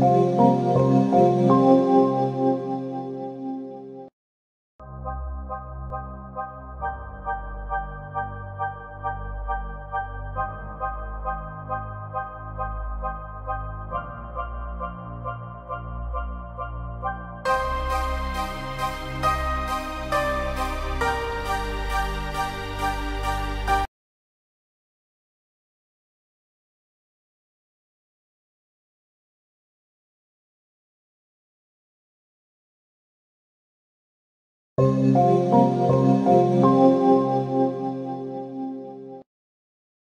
Thank you. Música